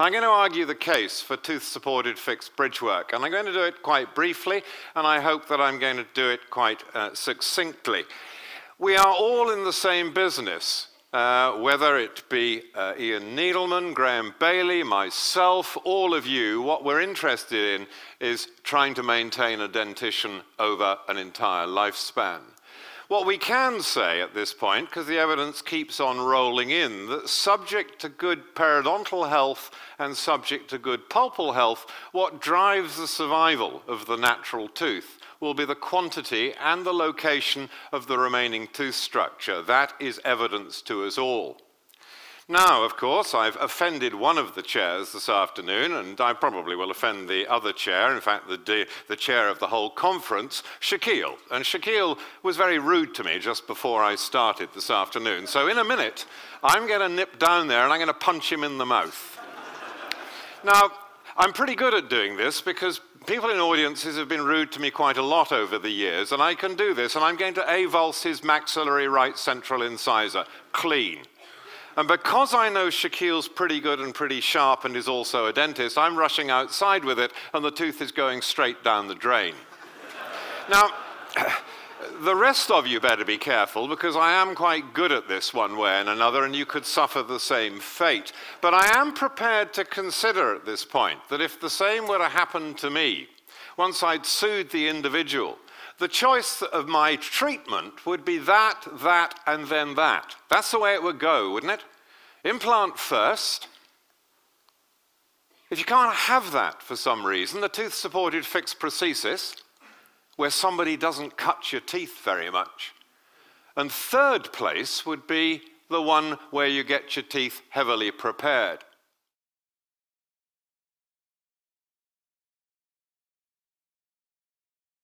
I'm going to argue the case for tooth-supported fixed bridge work, and I'm going to do it quite briefly, and I hope that I'm going to do it quite uh, succinctly. We are all in the same business, uh, whether it be uh, Ian Needleman, Graham Bailey, myself, all of you, what we're interested in is trying to maintain a dentition over an entire lifespan. What we can say at this point, because the evidence keeps on rolling in, that subject to good periodontal health and subject to good pulpal health, what drives the survival of the natural tooth will be the quantity and the location of the remaining tooth structure. That is evidence to us all. Now, of course, I've offended one of the chairs this afternoon, and I probably will offend the other chair, in fact, the, the chair of the whole conference, Shakeel. And Shakeel was very rude to me just before I started this afternoon. So in a minute, I'm going to nip down there and I'm going to punch him in the mouth. now, I'm pretty good at doing this because people in audiences have been rude to me quite a lot over the years, and I can do this, and I'm going to avulse his maxillary right central incisor clean. And because I know Shakeel's pretty good and pretty sharp and is also a dentist, I'm rushing outside with it, and the tooth is going straight down the drain. now, the rest of you better be careful because I am quite good at this one way and another, and you could suffer the same fate. But I am prepared to consider at this point that if the same were to happen to me, once I'd sued the individual, the choice of my treatment would be that, that, and then that. That's the way it would go, wouldn't it? Implant first. If you can't have that for some reason, the tooth supported fixed prosthesis, where somebody doesn't cut your teeth very much. And third place would be the one where you get your teeth heavily prepared.